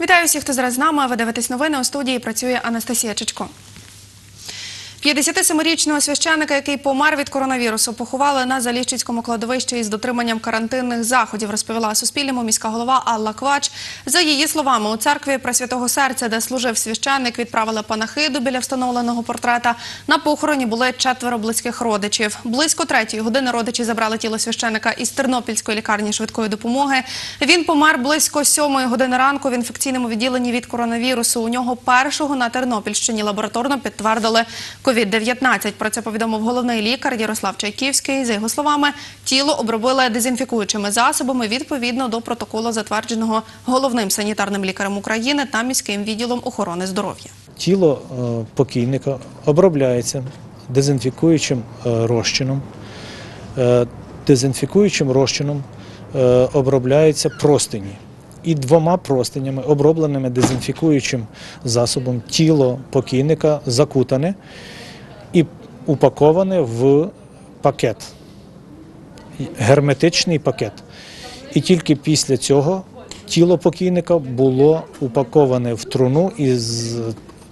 Вітаю всіх, хто зараз з нами. Ви дивитесь новини у студії. Працює Анастасія Чечко. 57-річного священика, який помер від коронавірусу, поховали на Заліщицькому кладовищі із дотриманням карантинних заходів, розповіла Суспільному міська голова Алла Квач. За її словами, у церкві Пресвятого Серця, де служив священник, відправили панахиду біля встановленого портрета. На похороні були четверо близьких родичів. Близько третьої години родичі забрали тіло священика із Тернопільської лікарні швидкої допомоги. Він помер близько сьомої години ранку в інфекційному відділенні від коронавірусу. У нього першого на Тернопільщині лабораторно підтвердили COVID-19. Про це повідомив головний лікар Ярослав Чайківський. За його словами, тіло обробили дезінфікуючими засобами відповідно до протоколу, затвердженого головним санітарним лікарем України та міським відділом охорони здоров'я. Тіло е, покійника обробляється дезінфікуючим е, розчином. Е, Дезінфікуючим розчином обробляються простині. І двома простинями, обробленими дезінфікуючим засобом, тіло покійника закутане упаковане в пакет, герметичний пакет. І тільки після цього тіло покійника було упаковане в труну і з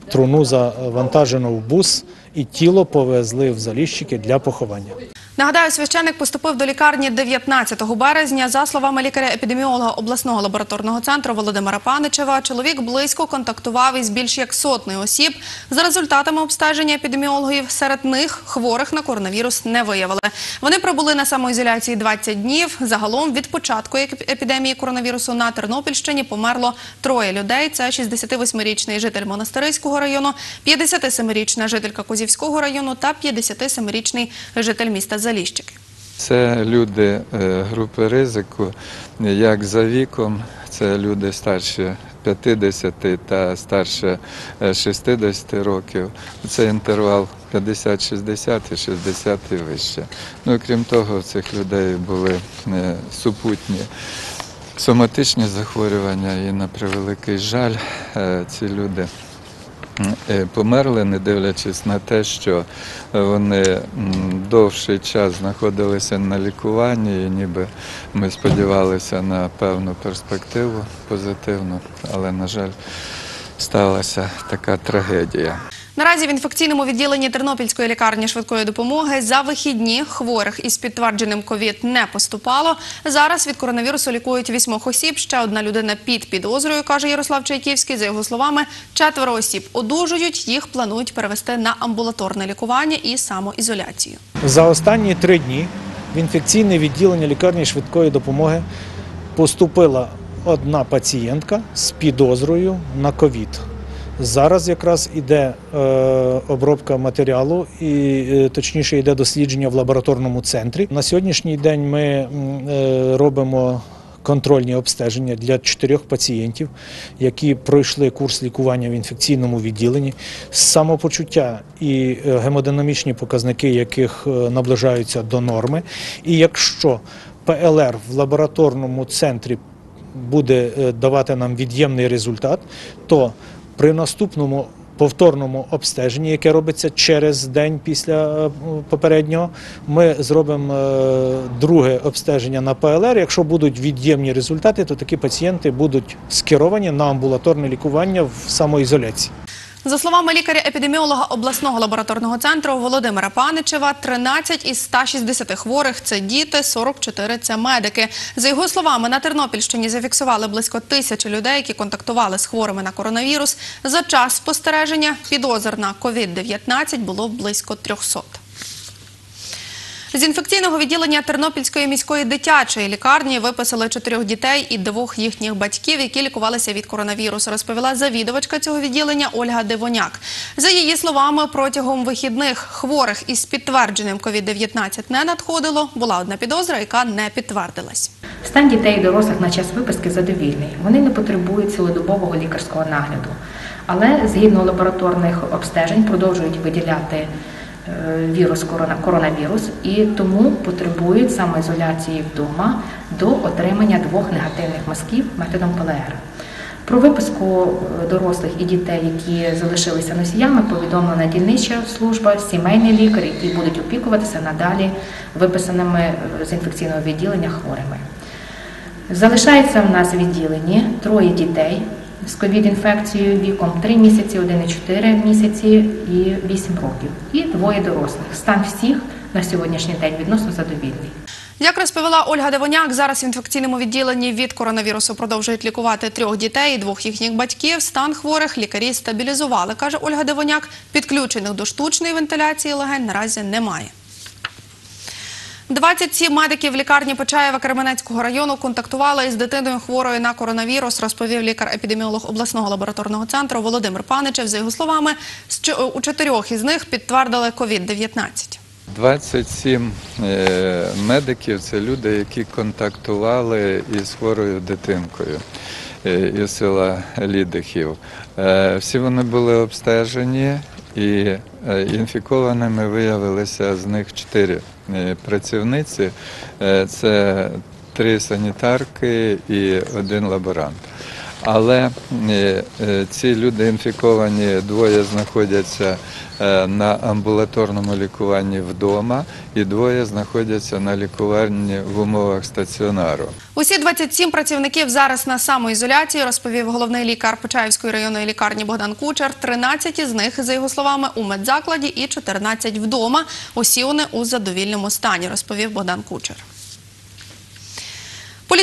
труну завантажено в бус, і тіло повезли в Заліщики для поховання. Нагадаю, священник поступив до лікарні 19 березня. За словами лікаря-епідеміолога обласного лабораторного центру Володимира Паничева, чоловік близько контактував із більш як сотнею осіб. За результатами обстеження епідеміологів, серед них хворих на коронавірус не виявили. Вони пробули на самоізоляції 20 днів. Загалом від початку епідемії коронавірусу на Тернопільщині померло троє людей. Це 68-річний житель Монастириського району, 57-річна жителька Козівського району та 57-річний житель міста Заліщики. Це люди е, групи ризику, як за віком, це люди старші 50 та старше е, 60 років. Це інтервал 50-60 і 60 і вище. Ну, крім того, у цих людей були е, супутні соматичні захворювання, і на превеликий жаль, е, ці люди е, померли, не дивлячись на те, що вони довший час знаходилися на лікуванні, і ніби ми сподівалися на певну перспективу позитивну, але, на жаль, сталася така трагедія. Наразі в інфекційному відділенні Тернопільської лікарні швидкої допомоги за вихідні хворих із підтвердженим ковід не поступало. Зараз від коронавірусу лікують вісьмох осіб. Ще одна людина під підозрою, каже Ярослав Чайківський. За його словами, четверо осіб одужують. Їх планують перевести на амбулаторне лікування і самоізоляцію. За останні три дні в інфекційне відділення лікарні швидкої допомоги поступила одна пацієнтка з підозрою на ковід. Зараз якраз іде е, обробка матеріалу, і е, точніше йде дослідження в лабораторному центрі. На сьогоднішній день ми е, робимо контрольні обстеження для чотирьох пацієнтів, які пройшли курс лікування в інфекційному відділенні. Самопочуття і гемодинамічні показники, яких наближаються до норми. І якщо ПЛР в лабораторному центрі буде давати нам від'ємний результат, то при наступному повторному обстеженні, яке робиться через день після е, попереднього, ми зробимо е, друге обстеження на ПЛР. Якщо будуть від'ємні результати, то такі пацієнти будуть скеровані на амбулаторне лікування в самоізоляції. За словами лікаря-епідеміолога обласного лабораторного центру Володимира Паничева, 13 із 160 хворих – це діти, 44 – це медики. За його словами, на Тернопільщині зафіксували близько тисячі людей, які контактували з хворими на коронавірус. За час спостереження підозр на COVID-19 було близько 300. З інфекційного відділення Тернопільської міської дитячої лікарні виписали чотирьох дітей і двох їхніх батьків, які лікувалися від коронавірусу, розповіла завідувачка цього відділення Ольга Дивоняк. За її словами, протягом вихідних хворих із підтвердженим COVID-19 не надходило. Була одна підозра, яка не підтвердилась. Стан дітей і дорослих на час виписки задовільний. Вони не потребують цілодобового лікарського нагляду. Але згідно лабораторних обстежень продовжують виділяти вірус корона- коронавірус і тому потребують самоізоляції вдома до отримання двох негативних мазків методом ПЛР. Про виписку е, дорослих і дітей, які залишилися носіями, повідомлена дільнича служба, сімейний лікар, які будуть опікуватися надалі виписаними е, з інфекційного відділення хворими. Залишається в нас в відділенні троє дітей, з ковід-інфекцією віком 3 місяці, 1,4 місяці і 8 років. І двоє дорослих. Стан всіх на сьогоднішній день відносно задовільний. Як розповіла Ольга Девоняк, зараз в інфекційному відділенні від коронавірусу продовжують лікувати трьох дітей і двох їхніх батьків. Стан хворих лікарі стабілізували, каже Ольга Девоняк. Підключених до штучної вентиляції легень наразі немає. 27 медиків лікарні Почаєва Кременецького району контактували із дитиною хворою на коронавірус, розповів лікар-епідеміолог обласного лабораторного центру Володимир Паничев. За його словами, у чотирьох із них підтвердили COVID-19. 27 е, медиків це люди, які контактували із хворою дитинкою е, із села Лідихів. Е, Всі вони були обстежені і е, інфікованими виявилися з них чотири е, працівниці. Е, Це три санітарки і один лаборант. Але е, е, ці люди інфіковані, двоє знаходяться е, на амбулаторному лікуванні вдома, і двоє знаходяться на лікуванні в умовах стаціонару. Усі 27 працівників зараз на самоізоляції, розповів головний лікар Почаївської районної лікарні Богдан Кучер. 13 із них, за його словами, у медзакладі і 14 вдома. Усі вони у задовільному стані, розповів Богдан Кучер.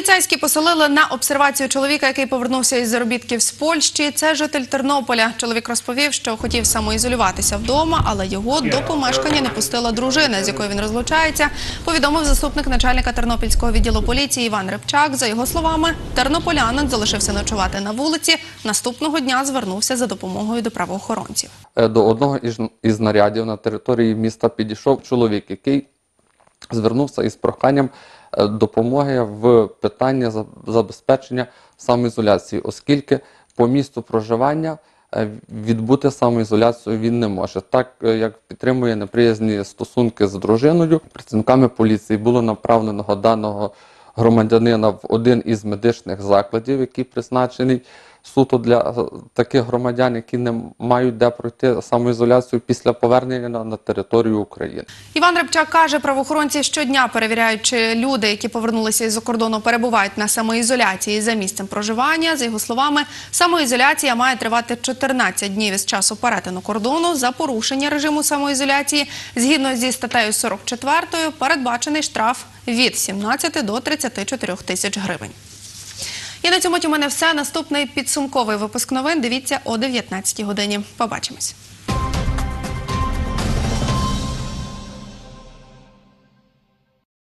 Поліцейські поселили на обсервацію чоловіка, який повернувся із заробітків з Польщі. Це житель Тернополя. Чоловік розповів, що хотів самоізолюватися вдома, але його до помешкання не пустила дружина, з якою він розлучається. Повідомив заступник начальника Тернопільського відділу поліції Іван Рибчак. За його словами, тернополянин залишився ночувати на вулиці. Наступного дня звернувся за допомогою до правоохоронців. Е, до одного із, нарядів на території міста підійшов чоловік, який звернувся із проханням допомоги в питанні забезпечення самоізоляції, оскільки по місту проживання е, відбути самоізоляцію він не може. Так е, як підтримує неприязні стосунки з дружиною, працівниками поліції було направлено даного громадянина в один із медичних закладів, який призначений суто для е, таких громадян, які не мають де пройти самоізоляцію після повернення на, на територію України. Іван Рибчак каже, правоохоронці щодня перевіряють, чи люди, які повернулися із-за кордону, перебувають на самоізоляції за місцем проживання. За його словами, самоізоляція має тривати 14 днів із часу перетину кордону. За порушення режиму самоізоляції, згідно зі статтею 44, передбачений штраф від 17 до 34 тисяч гривень. І на цьому у мене все. Наступний підсумковий випуск новин. Дивіться о 19 годині. Побачимось.